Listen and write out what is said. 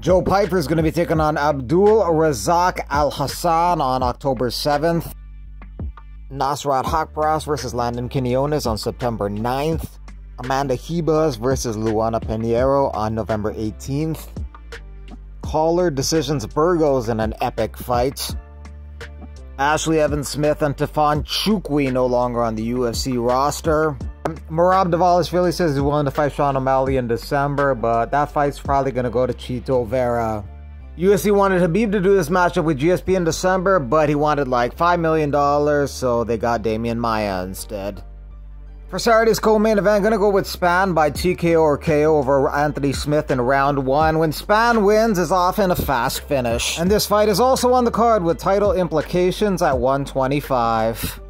Joe Pyfer is going to be taking on Abdul Razak Alhassan on October 7th. Nasrat Haqparast versus Landon Quinones on September 9th. Amanda Ribas versus Luana Pinheiro on November 18th. Caller decisions Burgos in an epic fight. Ashley Evans Smith and Tafon Nchukwi no longer on the UFC roster. Merab Dvalishvili says he's willing to fight Sean O'Malley in December, but that fight's probably going to go to Chito Vera. UFC wanted Khabib to do this matchup with GSP in December, but he wanted like $5 million, so they got Demian Maia instead. For Saturday's co-main event, gonna go with Spann by TKO or KO over Anthony Smith in round one. When Spann wins, is often a fast finish. And this fight is also on the card with title implications at 125.